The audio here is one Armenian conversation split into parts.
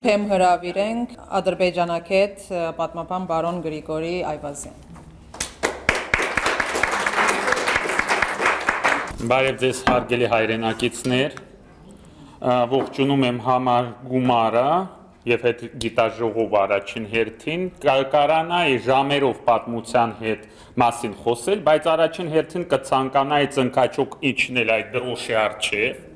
Թեմ հրավիրենք ադրբեջանակետ պատմապան բարոն Գրիգորի Այվազյան։ Բարև ձեզ հարգելի հայրենակիցներ, ողջունում եմ համար գումարը եւ հետ գիտաժողով առաջին հերթին կարանայի ժամերով պատմության հետ մասին խոսել, բայց առաջին հերթին կցանկանայի ծնկաճոկ իջնել այդ դրոշի արչեւ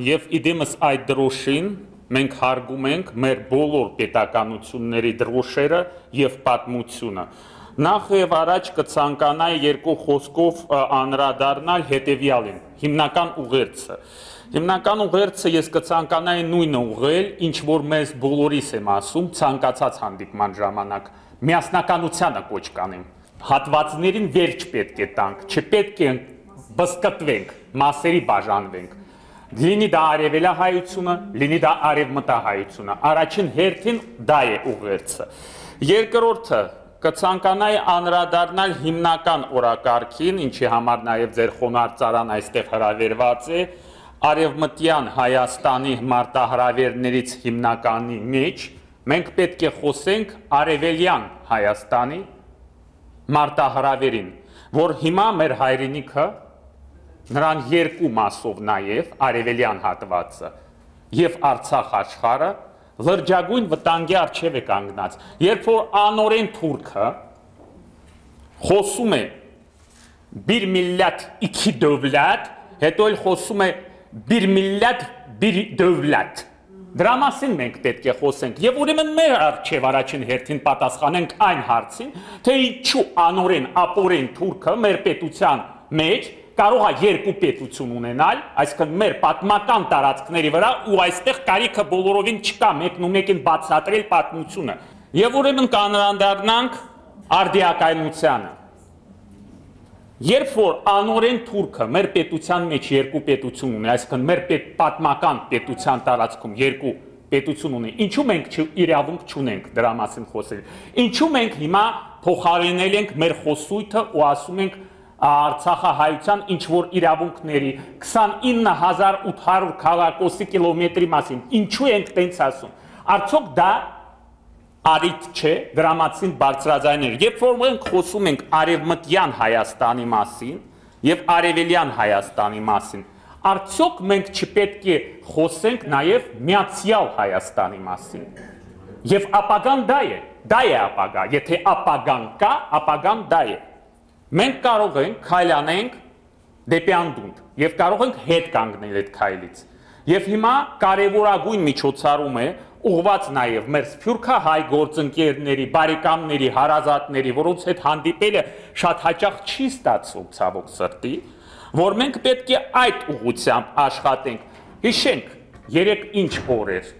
Եվ իդեմս այդ դրոշին մենք հարգում ենք մեր բոլոր պետականությունների դրոշերը եւ պատմությունը։ Նախ եւ առաջ կցանկանայի երկու խոսքով անդրադառնալ հետեւյալին՝ հիմնական ուղերձը։ Հիմնական ուղերձը ես կցանկանայի նույնը ուղղել, ինչ որ մեզ բոլորիս եմ ասում ցանկացած հանդիպման ժամանակ՝ միասնականությանը կոչ կանեմ։ Հատվածներին վերջ պետք է տանք, չպետք է բսկտվենք, մասերի բաժանվենք լինի դա արևելահայությունը, լինի դա արևմտահայությունը։ Առաջին հերթին դա է ուղերձը։ Երկրորդը կցանկանայի անդրադառնալ հիմնական օրակարգին, ինչի համար նաև ձեր խոնարհծարան այստեղ հրավերված է, արևմտյան Հայաստանի մարտահրավերներից հիմնականի մեջ մենք պետք է խոսենք արևելյան Հայաստանի մարտահրավերին, որ հիմա մեր հայրենիքը նրան երկու մասով նաև արևելյան հատվածը եւ Արցախ աշխարհը լրջագույն վտանգի արչև է կանգնած։ Երբ որ անորեն թուրքը խոսում է bir millet iki devlet, հետո էլ խոսում է bir millet bir devlet։ Դրա մասին մենք պետք է խոսենք եւ ուրեմն մեր արչեւ առաջին հերթին պատասխանենք այն հարցին, թե ինչու անորեն ապորեն թուրքը մեր պետության մեջ կարող է երկու պետություն ունենալ, այսինքն մեր պատմական տարածքների վրա ու այստեղ կարիքը բոլորովին չկա մեկն ու մեկին բացատրել պատմությունը։ Եվ ուրեմն կանրանդառնանք արդիակայնությանը։ Երբ որ անորեն թուրքը մեր պետության մեջ երկու պետություն ունի, այսինքն մեր պետ պատմական պետության տարածքում երկու պետություն ունի, ինչու մենք իրավունք չունենք դրա մասին խոսել։ Ինչու մենք հիմա փոխարինել ենք մեր խոսույթը ու ասում ենք Արցախահայության ինչ որ իրավունքների 29800 քառակուսի կիլոմետրի մասին ինչու ենք տենց ասում արդյոք դա արիտ չէ դրամատին բարձրաձայներ երբ որ մենք խոսում ենք արևմտյան Հայաստանի մասին եւ արևելյան Հայաստանի մասին արդյոք մենք չպետք է խոսենք նաեւ միացյալ Հայաստանի մասին եւ ապագան դա է դա է ապագա եթե ապագան կա ապագան դա է Մենք կարող ենք քայլանենք դեպի անդունդ եւ կարող ենք հետ կանգնել այդ քայլից։ Եվ հիմա կարևորագույն միջոցառում է ուղված նաև մեր սփյուռքահայ գործընկերների, բարեկամների, հարազատների, որոնց հետ հանդիպելը շատ հաճախ չի ստացվում ցավոք սրտի, որ մենք պետք է այդ ուղությամբ աշխատենք։ Հիշենք, երեք ինչ օր էր։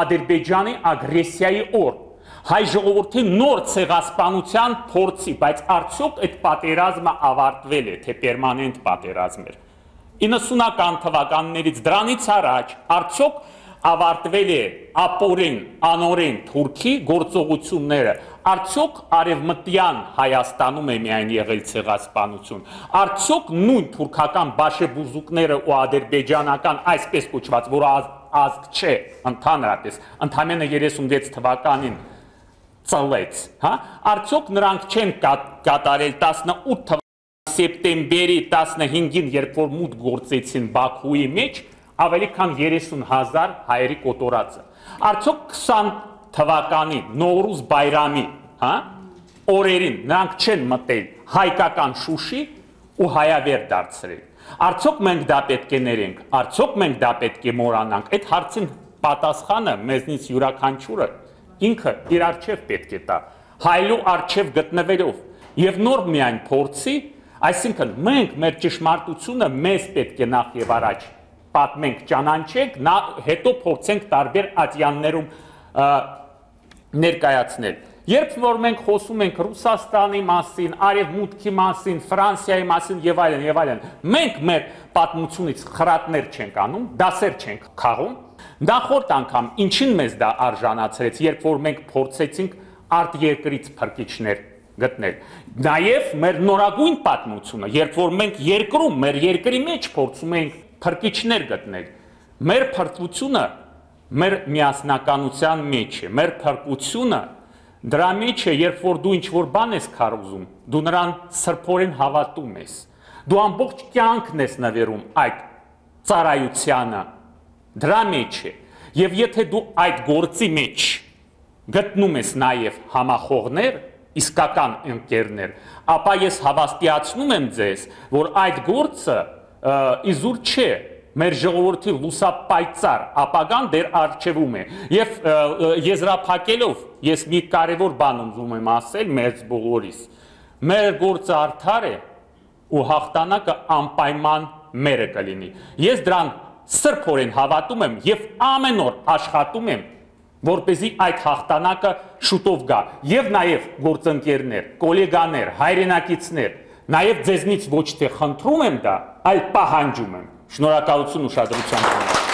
Ադրբեջանի ագրեսիայի օր հայ ժողովրդի նոր ցեղասպանության փորձի, բայց արդյոք այդ պատերազմը ավարտվել է, թե պերմանենտ պատերազմ էր։ 90-ական թվականներից դրանից առաջ արդյոք ավարտվել է ապորեն, անորեն Թուրքի գործողությունները, արդյոք արևմտյան Հայաստանում է միայն եղել ցեղասպանություն, արդյոք նույն թուրքական բաշեբուզուկները ու ադրբեջանական այսպես կոչված, որը ազգ չէ, ընդհանրապես, ընդամենը 36 թվականին ծլեց, հա? Արդյոք նրանք չեն կատարել 18 թվականի սեպտեմբերի 15-ին, երբ որ մուտ գործեցին Բաքուի մեջ, ավելի քան 30000 հայերի կոտորածը։ Արդյոք 20 թվականի Նոռուզ բայրամի, հա? օրերին նրանք չեն մտել հայկական Շուշի ու հայավեր դարձրել։ Արդյոք մենք դա պետք է ներենք, արդյոք մենք դա պետք է մոռանանք։ Այդ հարցին պատասխանը մեզնից յուրաքանչյուրը ինքը իր արժև պետք է տա հայլու արժև գտնվելով եւ նոր միայն փորձի այսինքն մենք մեր ճշմարտությունը մեզ պետք է նախ եւ առաջ պատմենք ճանաչենք նա հետո փորձենք տարբեր ատյաններում ներկայացնել Երբ որ մենք խոսում ենք Ռուսաստանի մասին, Արևմուտքի մասին, Ֆրանսիայի մասին եւ այլն եւ այլն, մենք մեր պատմությունից խրատներ չենք անում, դասեր չենք քաղում, Նախորդ անգամ ինչին մեզ դա արժանացրեց, երբ որ մենք փորձեցինք արտերկրից փրկիչներ գտնել։ Նաև մեր նորագույն պատմությունը, երբ որ մենք երկրում, մեր երկրի մեջ փորձում ենք փրկիչներ գտնել, մեր փրկությունը մեր միասնականության մեջ է, մեր փրկությունը դրա մեջ է, երբ որ դու ինչ որ բան ես քարոզում, դու նրան սրբորեն հավատում ես։ Դու ամբողջ կյանքն ես նվերում այդ ծառայությանը։ Դրա մեջ է։ Եվ եթե դու այդ գործի մեջ գտնում ես նաև համախոհներ, իսկական ընկերներ, ապա ես հավաստիացնում եմ ձեզ, որ այդ գործը իզուր չէ, մեր ժողովրդի լուսապայծառ ապագան դեր արժևում է եւ եզրափակելով ես մի կարևոր բան ուզում եմ ասել մեծ բոլորիս մեր գործը արդար է ու հաղթանակը անպայման մերը կլինի ես դրան սրբորեն հավատում եմ եւ ամեն օր աշխատում եմ որ เป զի այդ հաղթանակը շուտով գա եւ նաեւ գործընկերներ, գոլեգաներ, հայրենակիցներ, նաեւ ձեզնից ոչ թե խնդրում եմ դա, այլ պահանջում եմ։ Շնորհակալություն ուշադրության համար։